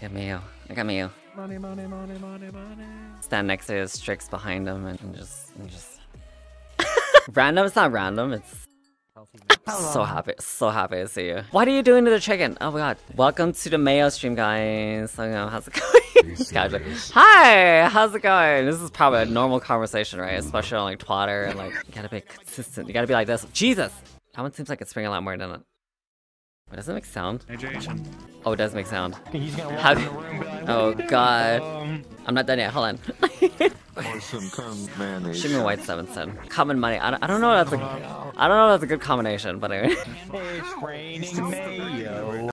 Get Mayo. I got Mayo. Money, money, money, money, money. Stand next to his tricks behind him and, and just and just random. It's not random. It's so happy, so happy to see you. What are you doing to the chicken? Oh my god! Welcome to the Mayo stream, guys. So, you know, how's it going? Casually. Hi, how's it going? This is probably a normal conversation, right? Especially on like Twitter and like you gotta be consistent. You gotta be like this. Jesus, that one seems like it's ringing a lot more than it. Wait, does it make sound? Hey, Jason. Oh, it does make sound. He's gonna walk How- in the room, like, Oh god, um, I'm not done yet. Hold on. Or some cum mayonnaise. Shimmy White Sevenson. Common money. I don't, I don't know if that's a I don't know if that's a good combination, but anyway. it's raining mayo.